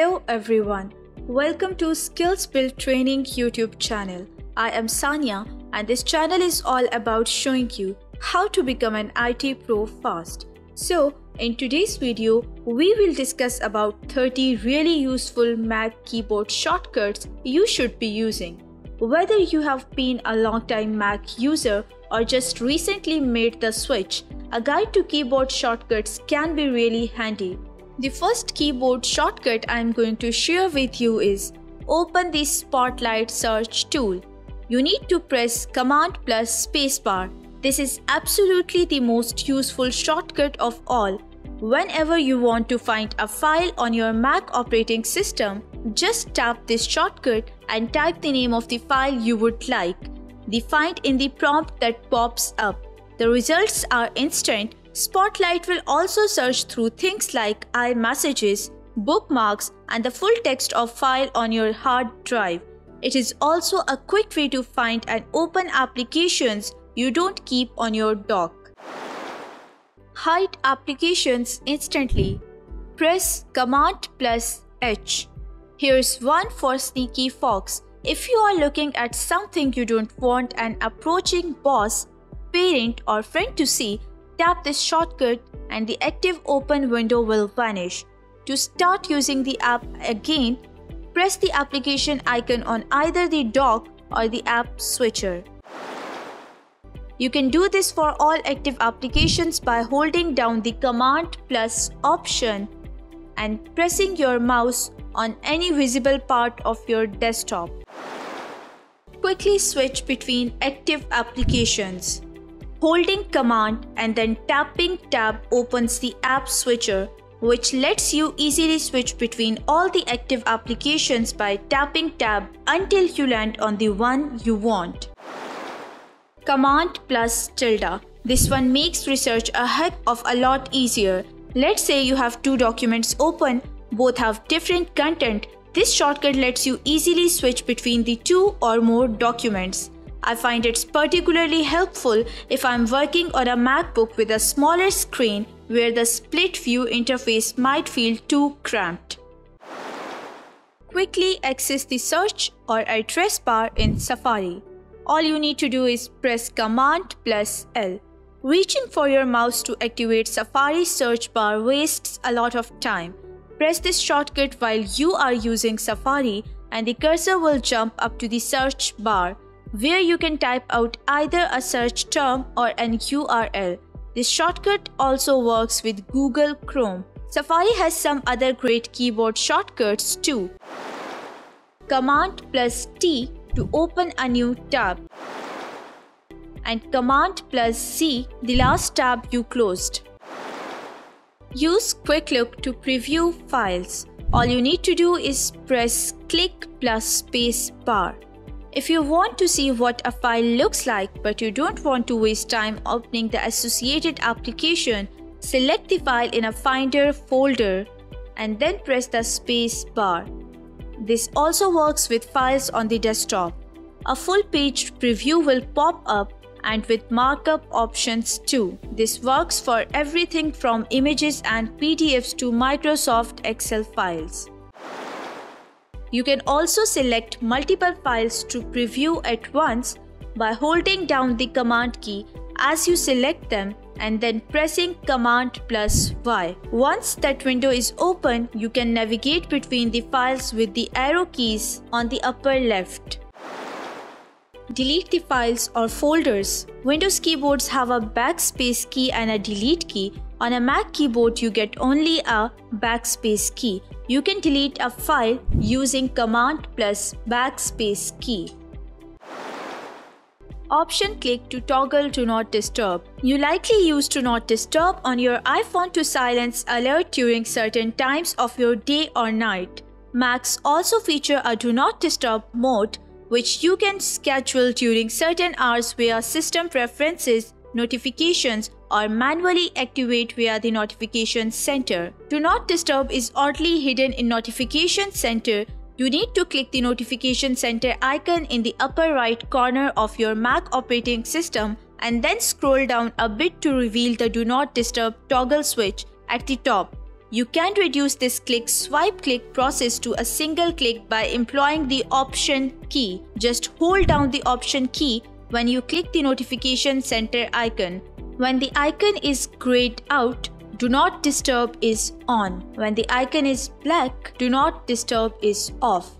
Hello everyone. Welcome to SkillsBuild Training YouTube channel. I am Sanya and this channel is all about showing you how to become an IT pro fast. So, in today's video, we will discuss about 30 really useful Mac keyboard shortcuts you should be using. Whether you have been a long time Mac user or just recently made the switch, a guide to keyboard shortcuts can be really handy. The first keyboard shortcut I am going to share with you is open the Spotlight search tool. You need to press Command plus spacebar. This is absolutely the most useful shortcut of all. Whenever you want to find a file on your Mac operating system, just tap this shortcut and type the name of the file you would like. The find in the prompt that pops up. The results are instant Spotlight will also search through things like iMessages, bookmarks, and the full text of file on your hard drive. It is also a quick way to find and open applications you don't keep on your dock. Hide applications instantly. Press Command plus H. Here's one for Sneaky Fox. If you are looking at something you don't want an approaching boss, parent, or friend to see, Tap this shortcut and the active open window will vanish. To start using the app again, press the application icon on either the dock or the app switcher. You can do this for all active applications by holding down the command plus option and pressing your mouse on any visible part of your desktop. Quickly switch between active applications. Holding command and then tapping tab opens the app switcher which lets you easily switch between all the active applications by tapping tab until you land on the one you want. Command plus tilde. This one makes research a heck of a lot easier. Let's say you have two documents open, both have different content. This shortcut lets you easily switch between the two or more documents. I find it's particularly helpful if I'm working on a MacBook with a smaller screen where the split view interface might feel too cramped. Quickly access the search or address bar in Safari. All you need to do is press Command plus L. Reaching for your mouse to activate Safari search bar wastes a lot of time. Press this shortcut while you are using Safari and the cursor will jump up to the search bar where you can type out either a search term or an URL. This shortcut also works with Google Chrome. Safari has some other great keyboard shortcuts too. Command plus T to open a new tab and Command plus C the last tab you closed. Use Quick Look to preview files. All you need to do is press click plus space bar. If you want to see what a file looks like but you don't want to waste time opening the associated application, select the file in a Finder folder and then press the space bar. This also works with files on the desktop. A full page preview will pop up and with markup options too. This works for everything from images and PDFs to Microsoft Excel files. You can also select multiple files to preview at once by holding down the command key as you select them and then pressing command plus Y. Once that window is open, you can navigate between the files with the arrow keys on the upper left. Delete the files or folders. Windows keyboards have a backspace key and a delete key. On a Mac keyboard, you get only a backspace key. You can delete a file using command plus backspace key. Option click to toggle do not disturb. You likely use do not disturb on your iPhone to silence alert during certain times of your day or night. Macs also feature a do not disturb mode which you can schedule during certain hours via system preferences notifications or manually activate via the notification center. Do not disturb is oddly hidden in notification center. You need to click the notification center icon in the upper right corner of your Mac operating system and then scroll down a bit to reveal the do not disturb toggle switch at the top. You can reduce this click swipe click process to a single click by employing the option key. Just hold down the option key when you click the notification center icon. When the icon is grayed out, do not disturb is on. When the icon is black, do not disturb is off.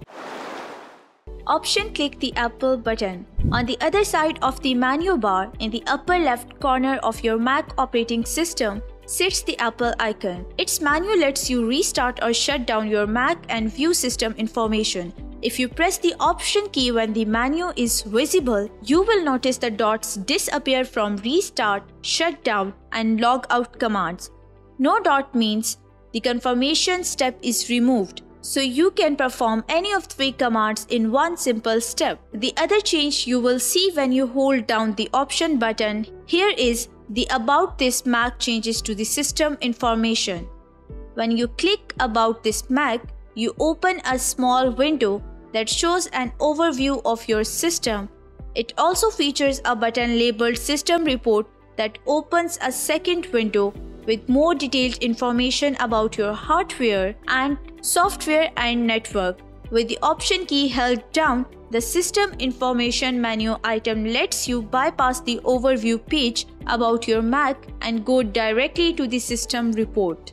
Option click the Apple button. On the other side of the menu bar in the upper left corner of your Mac operating system, sits the Apple icon. Its menu lets you restart or shut down your Mac and view system information. If you press the Option key when the menu is visible, you will notice the dots disappear from Restart, Shutdown, and Logout commands. No dot means the confirmation step is removed, so you can perform any of three commands in one simple step. The other change you will see when you hold down the Option button here is the About this Mac changes to the system information. When you click About this Mac, you open a small window that shows an overview of your system. It also features a button labeled System Report that opens a second window with more detailed information about your hardware and software and network. With the Option key held down, the System Information menu item lets you bypass the overview page about your Mac and go directly to the system report.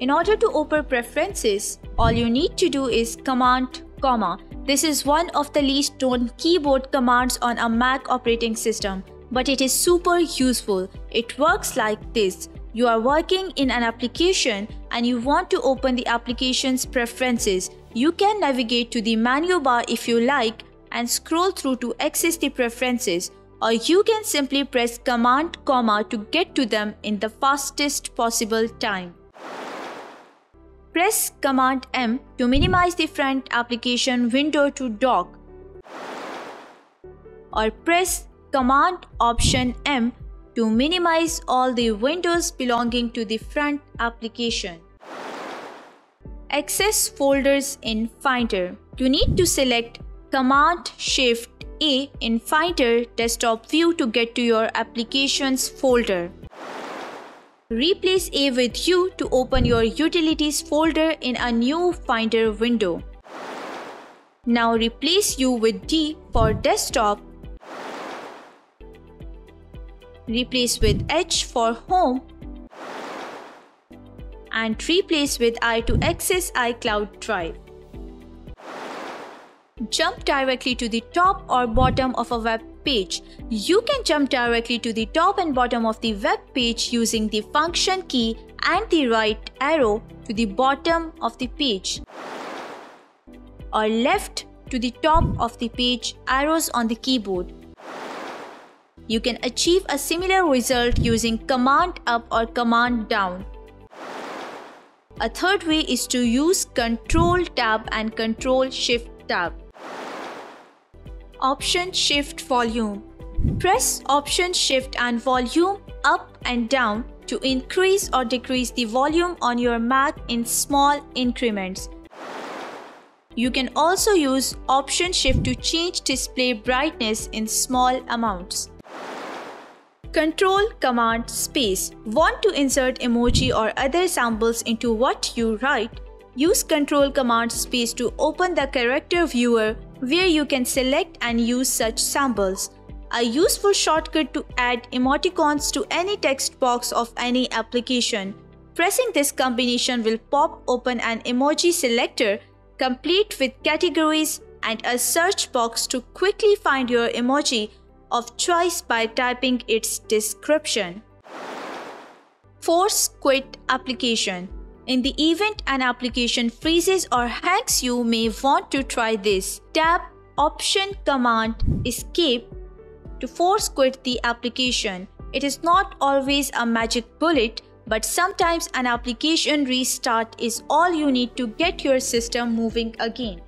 In order to open preferences, all you need to do is Command, comma. This is one of the least known keyboard commands on a Mac operating system, but it is super useful. It works like this. You are working in an application and you want to open the application's preferences. You can navigate to the menu bar if you like and scroll through to access the preferences or you can simply press command comma to get to them in the fastest possible time. Press command M to minimize the front application window to dock or press command option M to minimize all the windows belonging to the front application. Access folders in Finder. You need to select Command Shift A in Finder desktop view to get to your applications folder. Replace A with U to open your utilities folder in a new Finder window. Now replace U with D for desktop. Replace with H for home and replace with I to access iCloud Drive. Jump directly to the top or bottom of a web page. You can jump directly to the top and bottom of the web page using the function key and the right arrow to the bottom of the page or left to the top of the page arrows on the keyboard. You can achieve a similar result using command up or command down. A third way is to use Control Tab and Control Shift Tab. Option Shift Volume Press Option Shift and Volume up and down to increase or decrease the volume on your Mac in small increments. You can also use Option Shift to change display brightness in small amounts. Control Command Space. Want to insert emoji or other symbols into what you write? Use Control Command Space to open the character viewer where you can select and use such symbols. A useful shortcut to add emoticons to any text box of any application. Pressing this combination will pop open an emoji selector complete with categories and a search box to quickly find your emoji of choice by typing its description. Force quit application. In the event an application freezes or hangs, you may want to try this. Tap Option Command Escape to force quit the application. It is not always a magic bullet, but sometimes an application restart is all you need to get your system moving again.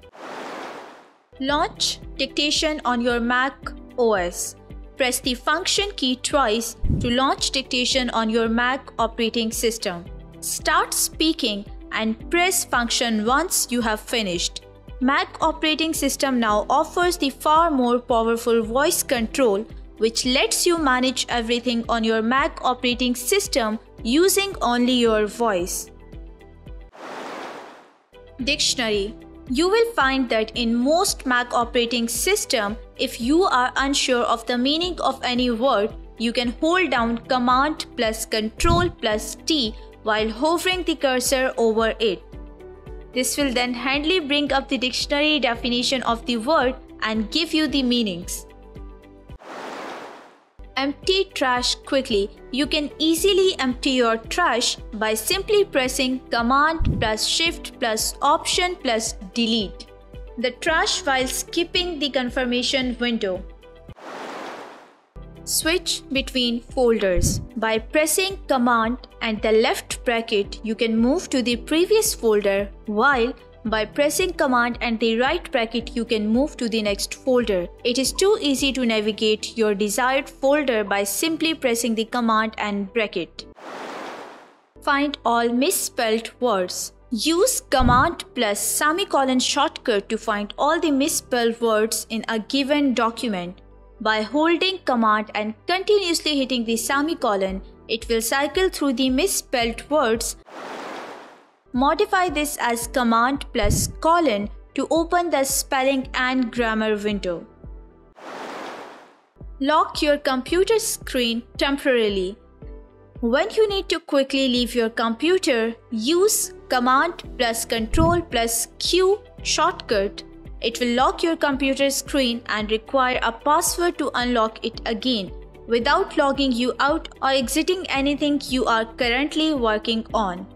Launch dictation on your Mac OS. Press the function key twice to launch dictation on your Mac operating system. Start speaking and press function once you have finished. Mac operating system now offers the far more powerful voice control which lets you manage everything on your Mac operating system using only your voice. Dictionary You will find that in most Mac operating system, if you are unsure of the meaning of any word, you can hold down Command plus Control plus T while hovering the cursor over it. This will then handily bring up the dictionary definition of the word and give you the meanings. Empty trash quickly. You can easily empty your trash by simply pressing Command plus Shift plus Option plus Delete the trash while skipping the confirmation window. Switch between folders. By pressing Command and the left bracket, you can move to the previous folder while by pressing Command and the right bracket, you can move to the next folder. It is too easy to navigate your desired folder by simply pressing the Command and bracket. Find all misspelled words. Use Command plus semicolon shortcut to find all the misspelled words in a given document. By holding command and continuously hitting the semicolon, it will cycle through the misspelled words. Modify this as command plus colon to open the spelling and grammar window. Lock your computer screen temporarily. When you need to quickly leave your computer, use Command plus Control plus Q shortcut it will lock your computer screen and require a password to unlock it again without logging you out or exiting anything you are currently working on.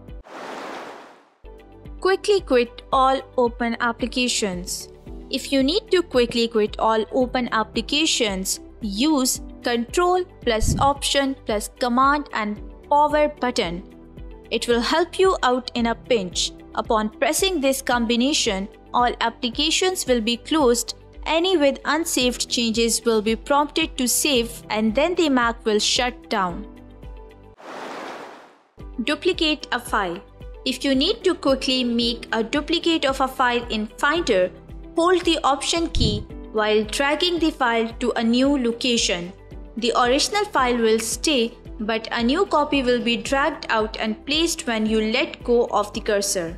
Quickly quit all open applications. If you need to quickly quit all open applications, use Control plus Option plus Command and Power button. It will help you out in a pinch. Upon pressing this combination, all applications will be closed, any with unsaved changes will be prompted to save and then the Mac will shut down. Duplicate a file. If you need to quickly make a duplicate of a file in Finder, hold the Option key while dragging the file to a new location. The original file will stay, but a new copy will be dragged out and placed when you let go of the cursor.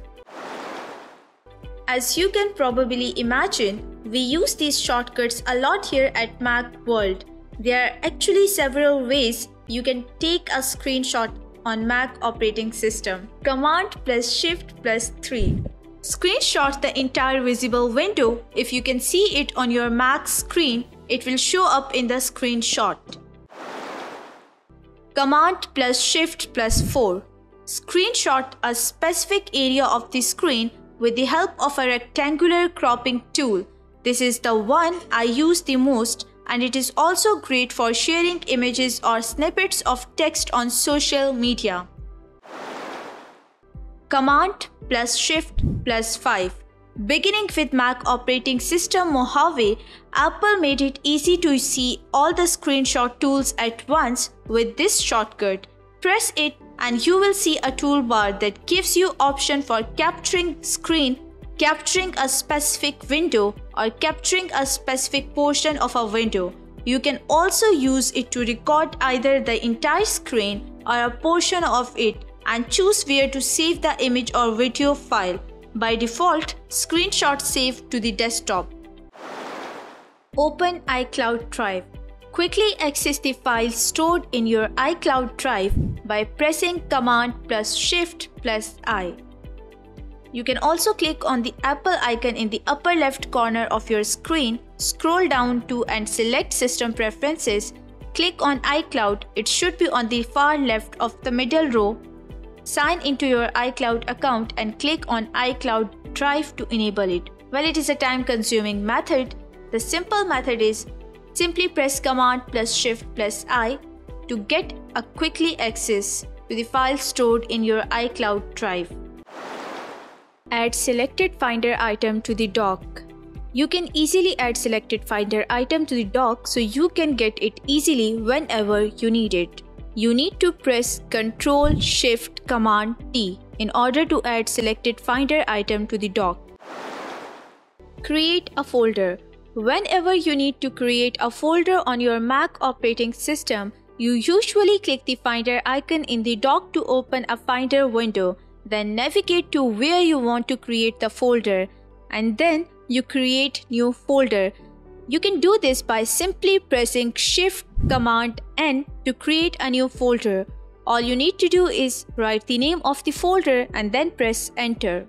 As you can probably imagine, we use these shortcuts a lot here at Macworld. There are actually several ways you can take a screenshot on Mac operating system. Command plus Shift plus 3. Screenshot the entire visible window. If you can see it on your Mac screen, it will show up in the screenshot. Command plus Shift plus 4. Screenshot a specific area of the screen with the help of a rectangular cropping tool. This is the one I use the most and it is also great for sharing images or snippets of text on social media. Command plus Shift plus 5 Beginning with Mac operating system Mojave, Apple made it easy to see all the screenshot tools at once with this shortcut. Press it and you will see a toolbar that gives you option for capturing screen, capturing a specific window or capturing a specific portion of a window. You can also use it to record either the entire screen or a portion of it and choose where to save the image or video file. By default, screenshot save to the desktop. Open iCloud Drive. Quickly access the files stored in your iCloud Drive by pressing Command plus Shift plus I. You can also click on the Apple icon in the upper left corner of your screen, scroll down to and select System Preferences. Click on iCloud, it should be on the far left of the middle row. Sign into your iCloud account and click on iCloud Drive to enable it. While it is a time consuming method, the simple method is simply press Command plus Shift plus I to get a quickly access to the file stored in your iCloud Drive. Add selected Finder item to the dock. You can easily add selected Finder item to the dock so you can get it easily whenever you need it. You need to press Ctrl Shift Command T in order to add selected Finder item to the dock. Create a folder Whenever you need to create a folder on your Mac operating system, you usually click the Finder icon in the dock to open a Finder window, then navigate to where you want to create the folder, and then you create new folder. You can do this by simply pressing Shift Command N to create a new folder. All you need to do is write the name of the folder and then press enter.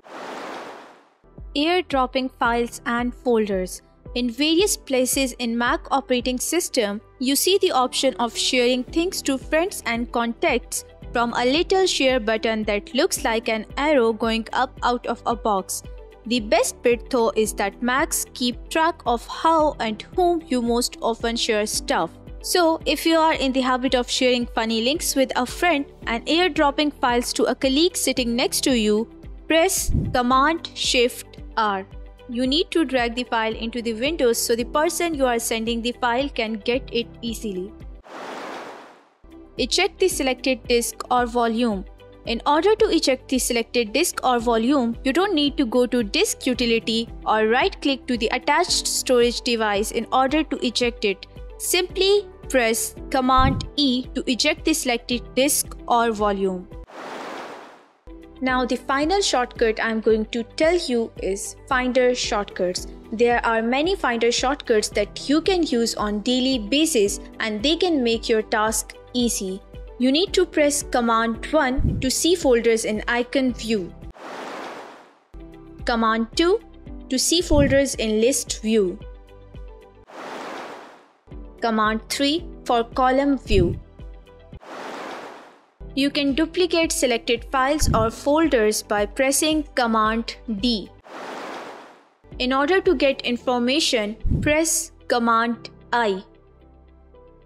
Airdropping files and folders. In various places in Mac operating system, you see the option of sharing things to friends and contacts from a little share button that looks like an arrow going up out of a box. The best bit though is that Macs keep track of how and whom you most often share stuff. So, if you are in the habit of sharing funny links with a friend and airdropping files to a colleague sitting next to you, press Command Shift R you need to drag the file into the windows so the person you are sending the file can get it easily. Eject the selected disk or volume. In order to eject the selected disk or volume, you don't need to go to Disk Utility or right-click to the attached storage device in order to eject it. Simply press Command E to eject the selected disk or volume. Now the final shortcut I'm going to tell you is Finder shortcuts. There are many Finder shortcuts that you can use on daily basis and they can make your task easy. You need to press Command 1 to see folders in icon view. Command 2 to see folders in list view. Command 3 for column view. You can duplicate selected files or folders by pressing Command D. In order to get information, press Command I.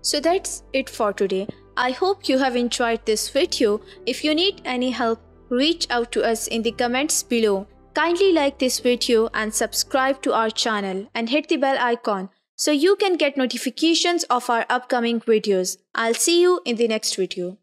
So that's it for today. I hope you have enjoyed this video. If you need any help, reach out to us in the comments below. Kindly like this video and subscribe to our channel and hit the bell icon so you can get notifications of our upcoming videos. I'll see you in the next video.